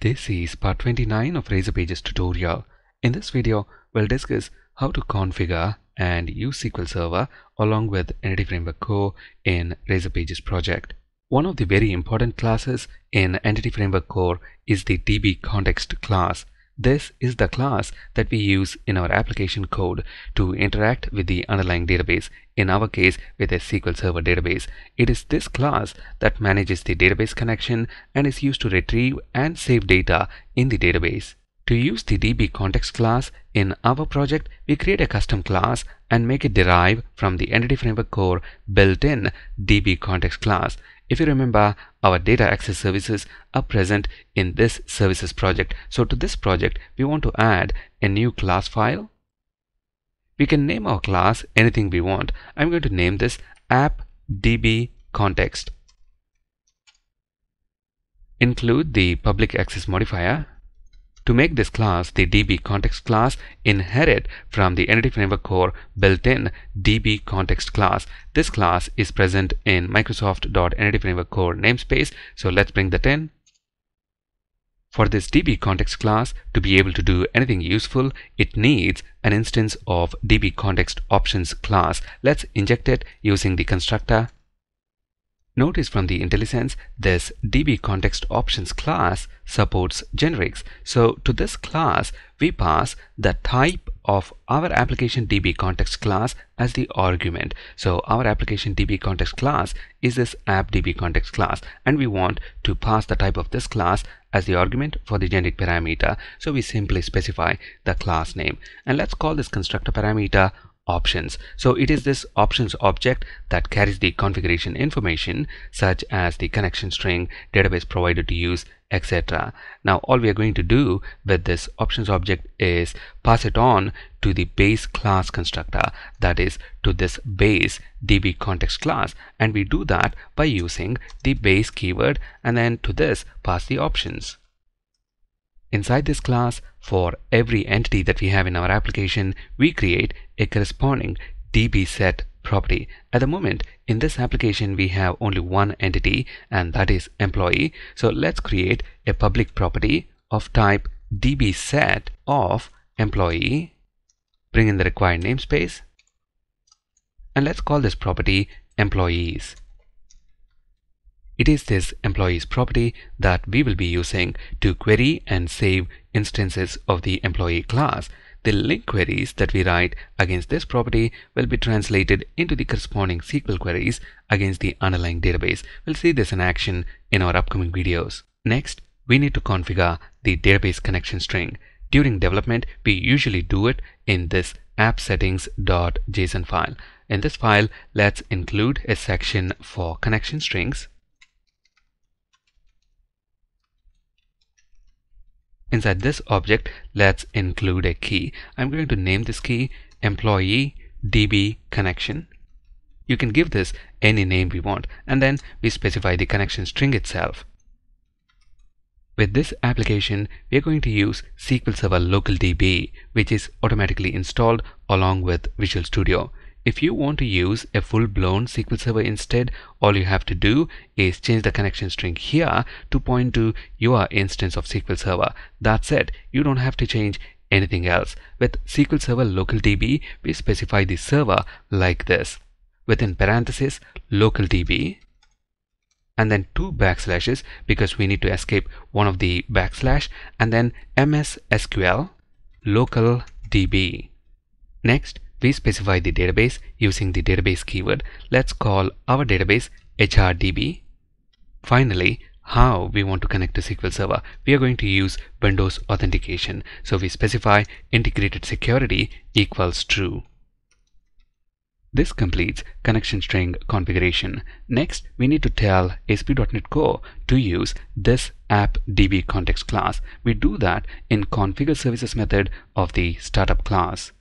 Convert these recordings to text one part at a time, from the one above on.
This is part 29 of Razor Pages tutorial. In this video, we'll discuss how to configure and use SQL Server along with Entity Framework Core in Razor Pages project. One of the very important classes in Entity Framework Core is the DB context class. This is the class that we use in our application code to interact with the underlying database, in our case with a SQL Server database. It is this class that manages the database connection and is used to retrieve and save data in the database. To use the DB context class in our project, we create a custom class and make it derive from the Entity Framework Core built-in DB context class. If you remember, our data access services are present in this services project. So to this project, we want to add a new class file. We can name our class anything we want. I'm going to name this app db context. Include the public access modifier to make this class the DB context class, inherit from the Entity Framework Core built-in DB context class. This class is present in Microsoft.Entity Framework Core namespace. So let's bring that in. For this DB context class to be able to do anything useful, it needs an instance of DB context options class. Let's inject it using the constructor Notice from the IntelliSense, this DB context options class supports generics. So to this class, we pass the type of our application DB context class as the argument. So our application DB context class is this app DB context class and we want to pass the type of this class as the argument for the generic parameter. So we simply specify the class name and let's call this constructor parameter options. So it is this options object that carries the configuration information such as the connection string, database provider to use, etc. Now all we are going to do with this options object is pass it on to the base class constructor that is to this base db context class and we do that by using the base keyword and then to this pass the options. Inside this class, for every entity that we have in our application, we create a corresponding DB set property. At the moment, in this application, we have only one entity and that is employee. So let's create a public property of type DB set of employee, bring in the required namespace, and let's call this property employees. It is this employees property that we will be using to query and save instances of the employee class. The LINQ queries that we write against this property will be translated into the corresponding SQL queries against the underlying database. We'll see this in action in our upcoming videos. Next, we need to configure the database connection string. During development, we usually do it in this appsettings.json file. In this file, let's include a section for connection strings Inside this object, let's include a key. I'm going to name this key employee db connection. You can give this any name we want and then we specify the connection string itself. With this application, we are going to use SQL Server Local DB, which is automatically installed along with Visual Studio. If you want to use a full-blown SQL Server instead, all you have to do is change the connection string here to point to your instance of SQL Server. That's it. You don't have to change anything else. With SQL Server Local DB, we specify the server like this. Within parentheses, local DB, and then two backslashes because we need to escape one of the backslash, and then MS SQL local DB. Next, we specify the database using the database keyword. Let's call our database HRDB. Finally, how we want to connect to SQL Server. We are going to use Windows authentication. So we specify integrated security equals true. This completes connection string configuration. Next, we need to tell ASP.NET Core to use this app DB context class. We do that in configure services method of the startup class.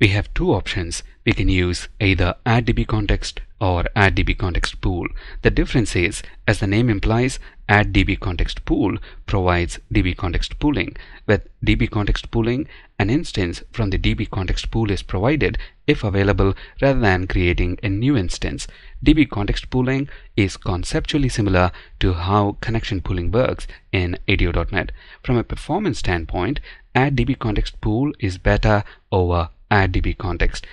We have two options. We can use either add DB context or add DB context pool. The difference is, as the name implies, add DB context pool provides DB context pooling. With DB context pooling, an instance from the DB context pool is provided if available rather than creating a new instance. DB context pooling is conceptually similar to how connection pooling works in ADO.NET. From a performance standpoint, add DB context pool is better over add DB context.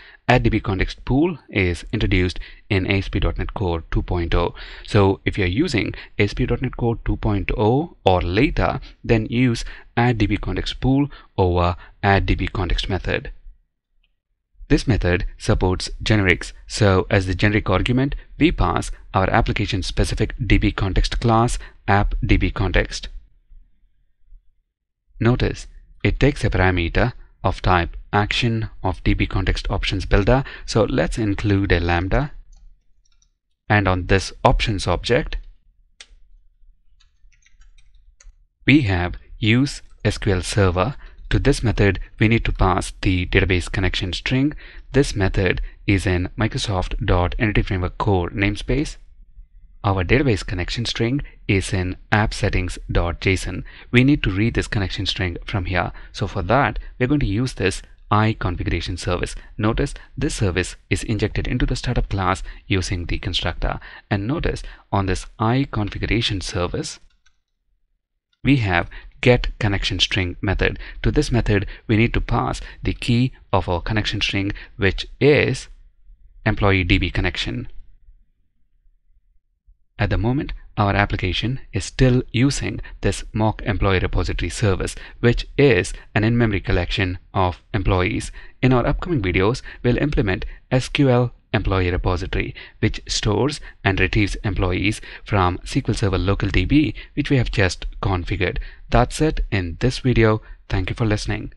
Context pool is introduced in ASP.NET Core 2.0. So if you're using ASP.NET Core 2.0 or later, then use add DB context pool over add context method. This method supports generics, so as the generic argument, we pass our application specific DB context class app DB context. Notice it takes a parameter of type action of DB context options builder. So let's include a lambda. And on this options object, we have use SQL server. To this method, we need to pass the database connection string. This method is in Microsoft.Entity Framework Core namespace. Our database connection string is in appsettings.json. We need to read this connection string from here. So for that, we're going to use this iConfiguration service. Notice this service is injected into the startup class using the constructor. And notice on this iConfiguration service, we have get connection string method. To this method, we need to pass the key of our connection string, which is employee DB connection. At the moment, our application is still using this mock employee repository service, which is an in-memory collection of employees. In our upcoming videos, we'll implement SQL employee repository, which stores and retrieves employees from SQL Server Local DB, which we have just configured. That's it in this video. Thank you for listening.